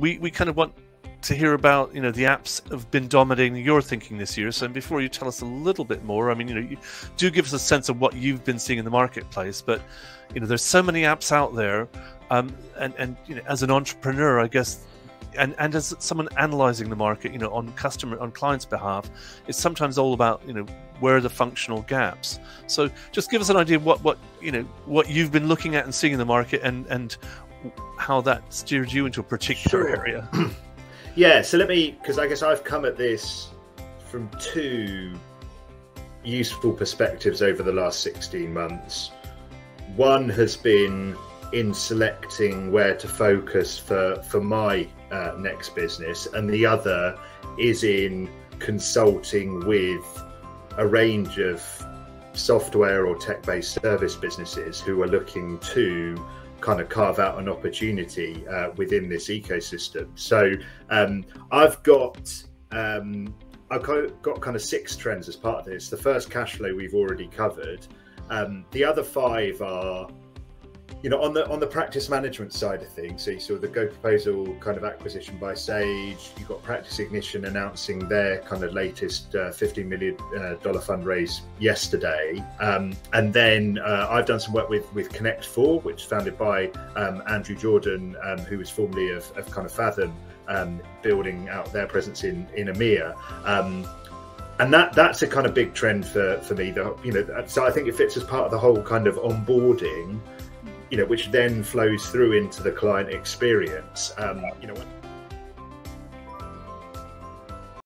we we kind of want to hear about you know the apps have been dominating your thinking this year. So before you tell us a little bit more, I mean you know you do give us a sense of what you've been seeing in the marketplace. But you know there's so many apps out there, um, and and you know as an entrepreneur, I guess. And, and as someone analyzing the market, you know, on customer on clients' behalf, it's sometimes all about you know where are the functional gaps. So just give us an idea what what you know what you've been looking at and seeing in the market, and and how that steered you into a particular sure. area. Yeah, so let me, because I guess I've come at this from two useful perspectives over the last 16 months. One has been in selecting where to focus for, for my uh, next business, and the other is in consulting with a range of software or tech based service businesses who are looking to kind of carve out an opportunity uh, within this ecosystem. So um, I've got um, I've got kind of six trends as part of this. The first cash flow we've already covered. Um, the other five are you know, on the on the practice management side of things, so you saw the GoProposal kind of acquisition by Sage. You got Practice Ignition announcing their kind of latest uh, fifty million uh, dollar fundraise yesterday, um, and then uh, I've done some work with with Connect Four, which is founded by um, Andrew Jordan, um, who was formerly of, of kind of Fathom, um, building out their presence in in EMEA um, and that that's a kind of big trend for for me. The, you know, so I think it fits as part of the whole kind of onboarding you know, which then flows through into the client experience. Um, you know,